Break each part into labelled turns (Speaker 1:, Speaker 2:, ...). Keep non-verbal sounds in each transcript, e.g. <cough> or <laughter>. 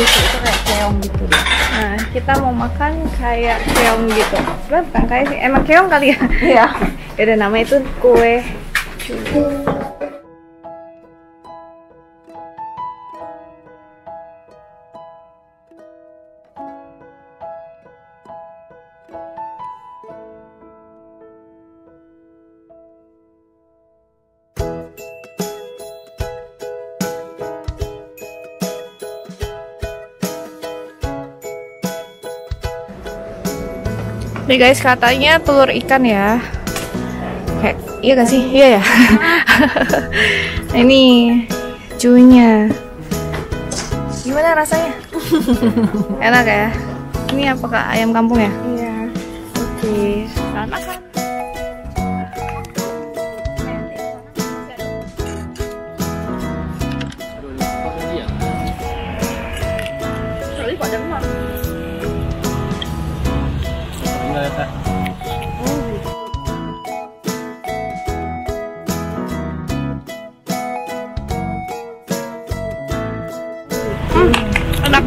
Speaker 1: Itu kayak keong gitu deh
Speaker 2: Nah, kita mau makan kayak keong gitu. Sebenarnya bukan kayak sih, emang keong kali ya?
Speaker 1: iya <laughs>
Speaker 2: Ya namanya itu kue cucu. Nih guys, katanya telur ikan ya. Kayak, iya gak sih? Iya ya. Nah, <laughs> ini cunya. Gimana rasanya? <laughs> Enak ya? Ini apakah ayam kampung ya?
Speaker 1: iya
Speaker 2: Oke, selamat makan.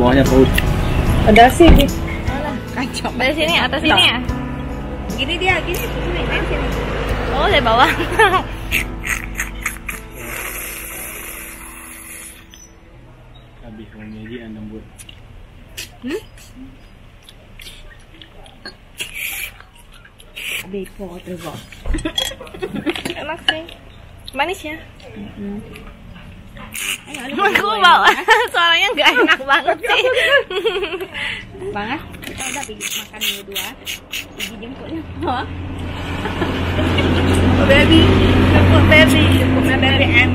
Speaker 3: Bawahnya paus.
Speaker 2: Ada sih.
Speaker 1: kacau
Speaker 2: Dari sini, atas sini ya?
Speaker 1: gini dia gini sini main sini
Speaker 2: Oh, dari bawah.
Speaker 3: Habis menyaji anda buat.
Speaker 1: Bepo terus <laughs>
Speaker 2: Enak sih. Manis ya?
Speaker 1: Ayo,
Speaker 2: Aku bawa <laughs> suaranya nggak enak banget sih.
Speaker 1: Banget. Kita udah pergi makan dulu dua. Pergi jemputnya. Oh.
Speaker 2: baby, jemput baby, jemputnya dari M.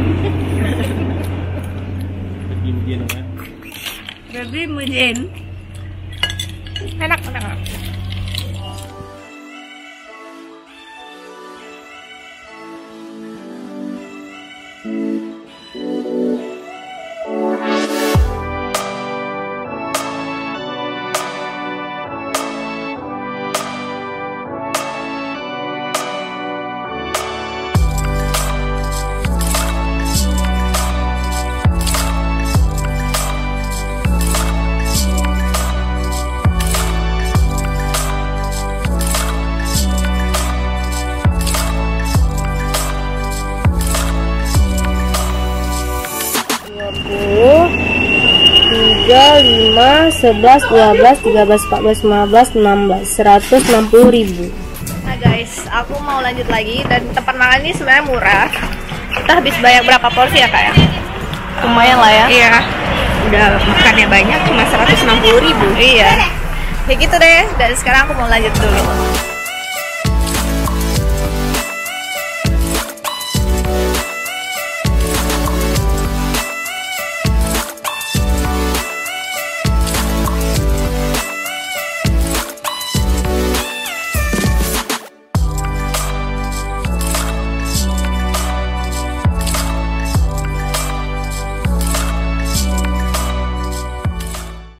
Speaker 2: Baby mujin. Enak, enak. enak. 3, 5, 11, 12, 13, 14, 15, 16 160 ribu. Nah guys, aku mau lanjut lagi Dan tempat makan ini sebenarnya murah. Kita habis banyak berapa porsi ya kak ya? Lumayan lah ya. Iya.
Speaker 4: Udah makannya banyak, cuma 160 ribu.
Speaker 2: Iya. Ya gitu deh, dan sekarang aku mau lanjut dulu.